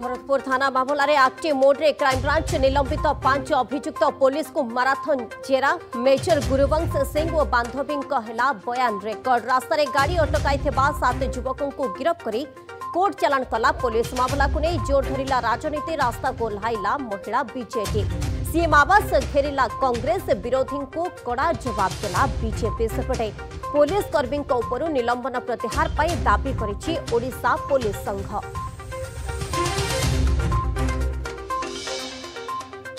भरतपुर थाना मामलें आठ मोड्रे क्राइमब्रांच निलंबित पांच अभुक्त पुलिस को माराथन चेरा मेजर गुरुवंश सिंह और बांधवी बयान रेकर्ड रास्त गाड़ी अटक सात युवक को गिरफ्त कर कोर्ट चलाण कला पुलिस मामला को नहीं जोर धरला राजनीति रास्ता को ओल्लैला महिला बीजेपी सीएम आवास घेरला कांग्रेस विरोधी को कड़ा जवाब देला बीजेपी सेपटे पुलिस कर्मी निलंबन प्रत्याहार दावी करा पुलिस संघ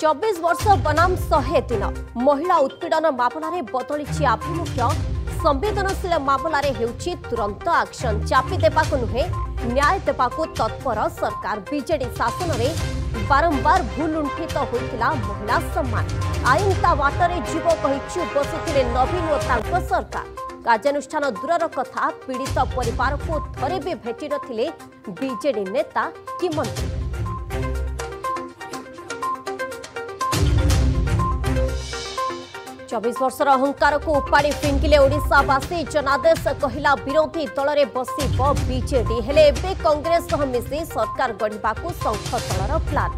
চব্বিশ বর্ষ বনাম শহে তিন মহিলা উৎপীড়ন মামলার বদলিছি আভিমুখ্য ସମ୍ବେଦନଶୀଳ ମାମଲାରେ ହେଉଛି ତୁରନ୍ତ ଆକ୍ସନ ଚାପି ଦେବାକୁ ନୁହେଁ ନ୍ୟାୟ ଦେବାକୁ ତତ୍ପର ସରକାର ବିଜେଡି ଶାସନରେ ବାରମ୍ବାର ଭୁଲ ଲୁଣ୍ଠିତ ହୋଇଥିଲା ମହିଳା ସମ୍ମାନ ଆଇନ ତା ବାଟରେ ଯିବ କହିଛି ବସିଥିଲେ ନବୀନ ଓ ତାଙ୍କ ସରକାର କାର୍ଯ୍ୟାନୁଷ୍ଠାନ ଦୂରର କଥା ପୀଡ଼ିତ ପରିବାରକୁ ଥରେ ବି ଭେଟି ନଥିଲେ ବିଜେଡି ନେତା କି ମନ୍ତ୍ରୀ ଚବିଶ ବର୍ଷର ଅହଙ୍କାରକୁ ଉପାଡ଼ି ଫିଙ୍ଗିଲେ ଓଡ଼ିଶାବାସୀ ଜନାଦେଶ କହିଲା ବିରୋଧୀ ଦଳରେ ବସିବ ବିଜେଡି ହେଲେ ଏବେ କଂଗ୍ରେସ ସହ ମିଶି ସରକାର ଗଢ଼ିବାକୁ ସଂଘ ଦଳର ପ୍ଲାନ୍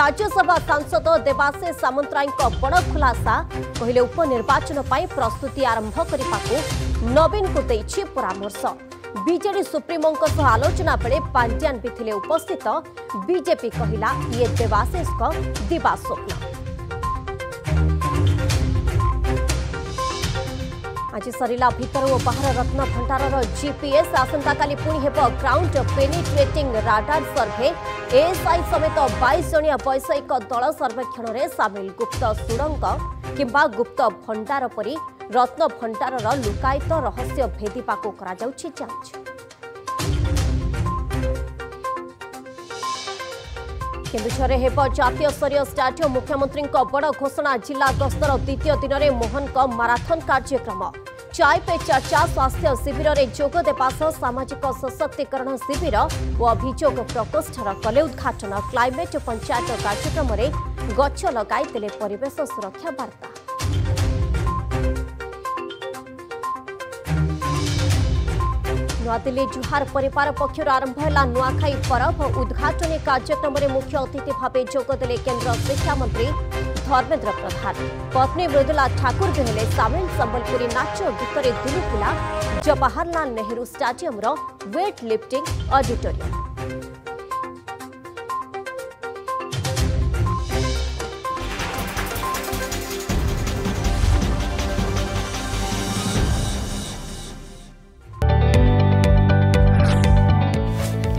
ରାଜ୍ୟସଭା ସାଂସଦ ଦେବାଶିଷ ସାମନ୍ତରାୟଙ୍କ ବଡ଼ ଖୁଲାସା କହିଲେ ଉପନିର୍ବାଚନ ପାଇଁ ପ୍ରସ୍ତୁତି ଆରମ୍ଭ କରିବାକୁ ନବୀନଙ୍କୁ ଦେଇଛି ପରାମର୍ଶ ବିଜେଡି ସୁପ୍ରିମୋଙ୍କ ସହ ଆଲୋଚନା ବେଳେ ପାଣ୍ଡିଆନ୍ ବି ଥିଲେ ଉପସ୍ଥିତ ବିଜେପି କହିଲା ଇଏ ଦେବାଶିଷଙ୍କ ଦିବାସ୍ୱପ୍ନ ଆଜି ସରିଲା ଭିତର ଓ ବାହାର ରତ୍ନ ଭଣ୍ଡାରର ଜିପିଏସ୍ ଆସନ୍ତାକାଲି ପୁଣି ହେବ ground penetrating radar survey ASI ସମେତ ବାଇଶ ଜଣିଆ ବୈଷୟିକ ଦଳ ସର୍ବେକ୍ଷଣରେ ସାମିଲ ଗୁପ୍ତ ସୁଡ଼ଙ୍ଗ କିମ୍ବା ଗୁପ୍ତ ଭଣ୍ଡାର ପରି ରତ୍ନ ଭଣ୍ଡାରର ଲୁକାୟିତ ରହସ୍ୟ ଭେଦିବାକୁ କରାଯାଉଛି ଯାଞ୍ଚ କେନ୍ଦୁଝରରେ ହେବ ଜାତୀୟ ସ୍ତରୀୟ ଷ୍ଟାଡିୟମ ମୁଖ୍ୟମନ୍ତ୍ରୀଙ୍କ ବଡ଼ ଘୋଷଣା ଜିଲ୍ଲା ଗସ୍ତର ଦ୍ୱିତୀୟ ଦିନରେ ମୋହନଙ୍କ ମାରାଥନ୍ କାର୍ଯ୍ୟକ୍ରମ ଚାଇ ପେ ଚର୍ଚ୍ଚା ସ୍ୱାସ୍ଥ୍ୟ ଶିବିରରେ ଯୋଗ ଦେବା ସହ ସାମାଜିକ ସଶକ୍ତିକରଣ ଶିବିର ଓ ଅଭିଯୋଗ ପ୍ରକୋଷ୍ଠର କଲେ ଉଦ୍ଘାଟନ କ୍ଲାଇମେଟ୍ ପଞ୍ଚାୟତ କାର୍ଯ୍ୟକ୍ରମରେ ଗଛ ଲଗାଇଥିଲେ ପରିବେଶ ସୁରକ୍ଷା ବାର୍ତ୍ତା ନୂଆଦିଲ୍ଲୀ ଜୁହାର ପରିବାର ପକ୍ଷରୁ ଆରମ୍ଭ ହେଲା ନୂଆଖାଇ ପରବ ଉଦ୍ଘାଟନୀ କାର୍ଯ୍ୟକ୍ରମରେ ମୁଖ୍ୟ ଅତିଥି ଭାବେ ଯୋଗ ଦେଲେ କେନ୍ଦ୍ର ଶିକ୍ଷାମନ୍ତ୍ରୀ धर्मेन्द्र प्रधान पत्नी मृदुला ठाकुर भी हेले सामिल सम्बलपुरी नाच गीतने Delhi Jawaharlal Nehru stadium weight lifting auditorium